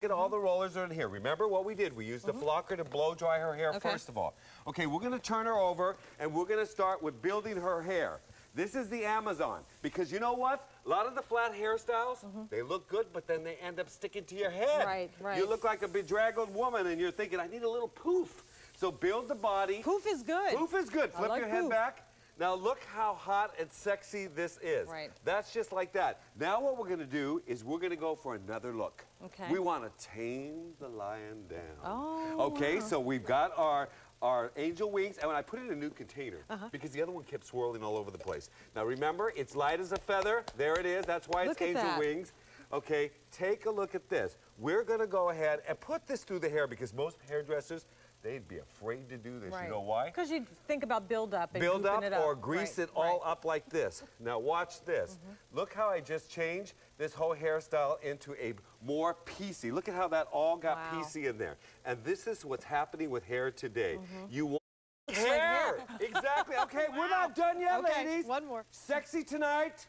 Look at all mm-hmm. the rollers are in here. Remember what we did? We used the mm-hmm. flocker to blow dry her hair Okay. first of all. Okay, we're going to turn her over and we're going to start with building her hair. This is the Amazon because you know what? A lot of the flat hairstyles, mm-hmm. they look good, but then they end up sticking to your head. Right, right. You look like a bedraggled woman and you're thinking, I need a little poof. So build the body. Poof is good. Poof is good. Flip like your head back. Now look how hot and sexy this is. Right. That's just like that. Now what we're going to do is we're going to go for another look. Okay. We want to tame the lion down. Oh, Okay, so we've got our our angel wings, and when I put it in a new container, Uh-huh. because the other one kept swirling all over the place. Now remember, it's light as a feather. There it is. That's why Look it's at angel that. wings. Okay, take a look at this. We're going to go ahead and put this through the hair because most hairdressers, they'd be afraid to do this. You know why? Because you think about build up and build up it up or grease Right, it all right. Up like this. Now watch this. Mm-hmm. Look how I just changed this whole hairstyle into a more piecey. Look at how that all got Wow. piecey in there. And this is what's happening with hair today. Mm-hmm. You want like hair. exactly. Okay, we're not done yet, Okay, ladies. one more. Sexy tonight.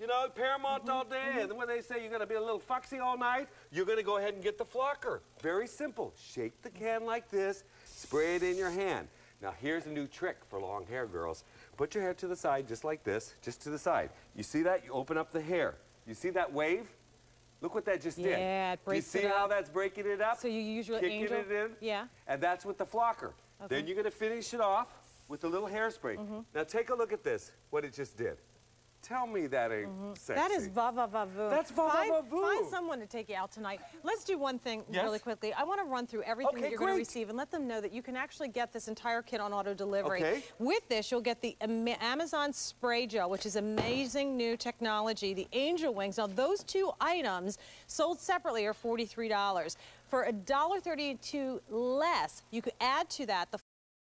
You know, Paramount all day, and when they say you're gonna be a little foxy all night, you're gonna go ahead and get the flocker. Very simple. Shake the can like this, spray it in your hand. Now here's a new trick for long hair girls. Put your hair to the side just like this, just to the side. You see that? You open up the hair. You see that wave? Look what that just did. Yeah, it breaks Do you see how that's breaking it up? So you use your Kicking angel- it in? Yeah. And that's with the flocker. Okay. Then you're gonna finish it off with a little hairspray. Mm-hmm. Now take a look at this, what it just did. Tell me that ain't sexy. Mm-hmm. That is va va va voom. That's va va find, va voom. Find someone to take you out tonight. Let's do one thing Yes? really quickly. I want to run through everything Okay, that you're going to receive and let them know that you can actually get this entire kit on auto delivery. Okay. With this, you'll get the Amazon Spray Gel, which is amazing new technology. The Angel Wings. Now, those two items sold separately are $43. For $1.32 less, you could add to that the